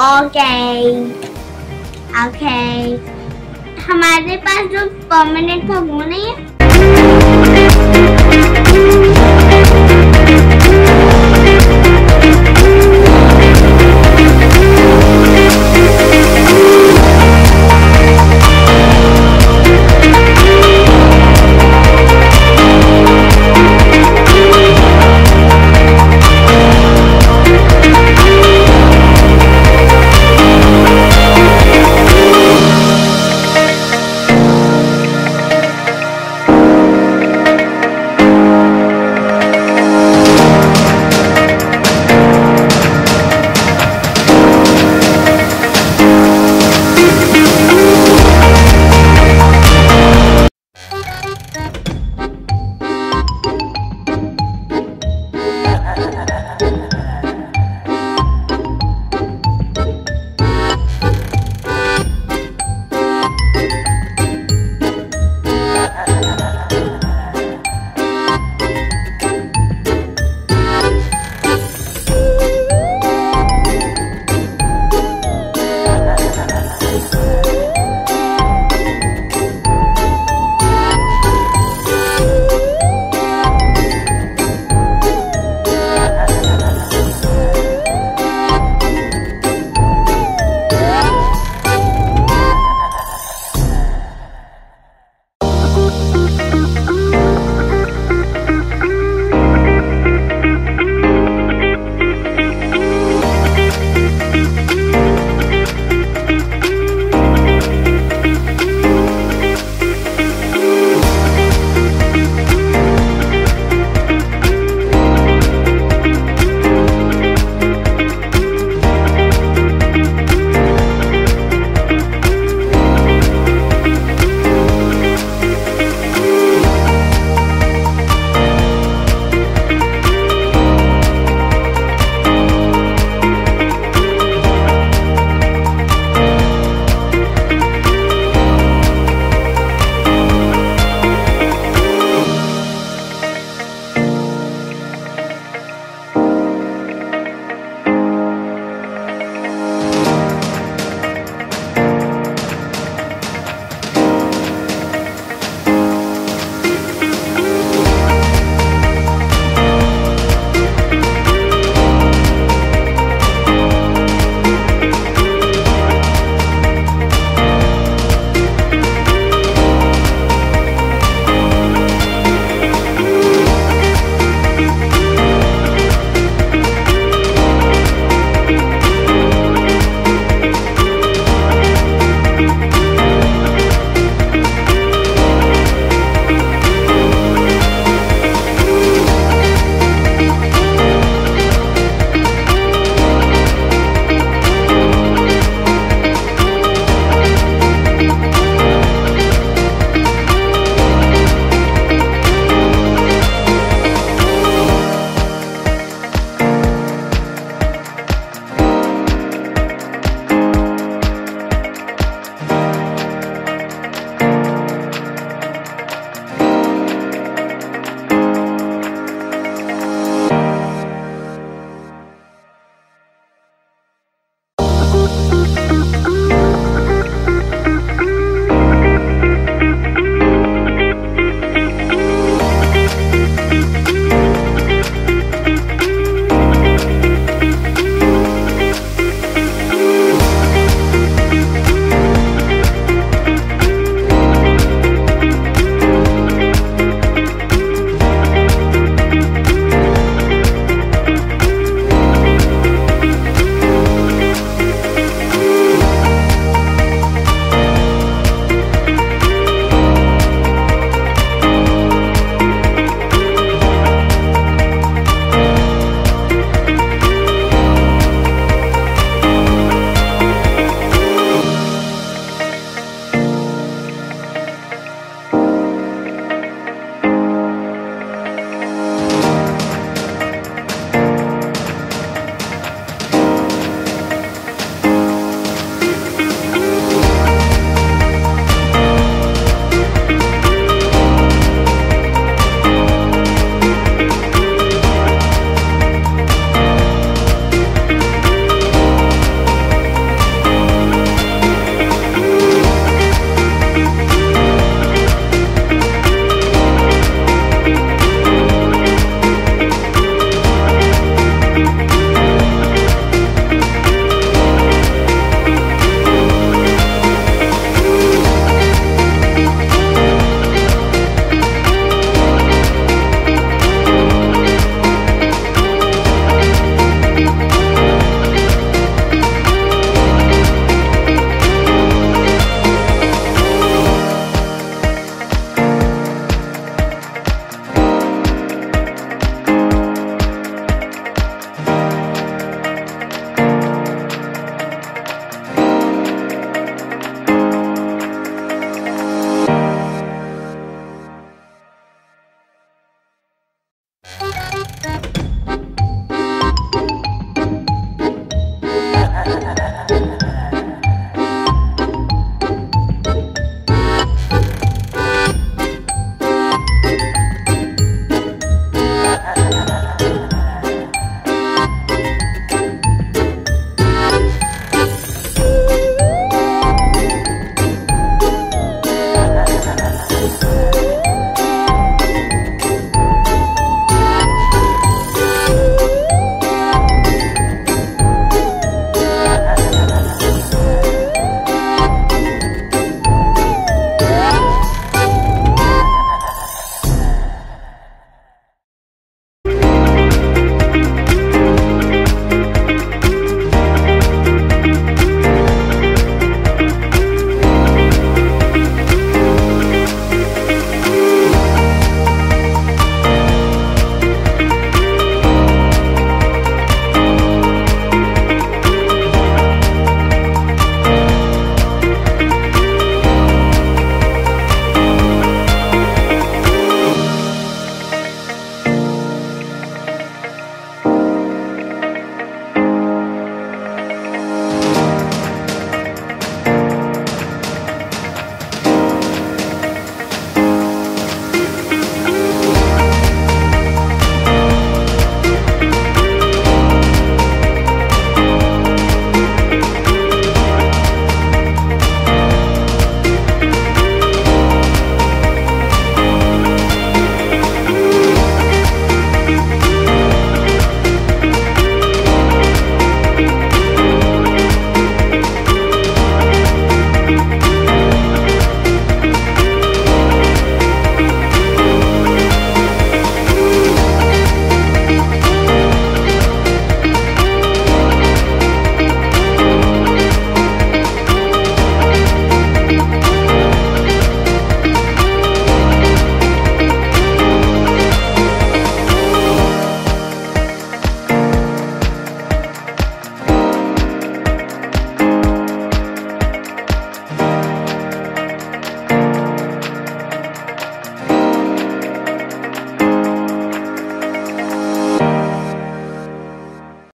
Okay okay हमारे पास जो permanent था वो नहीं है?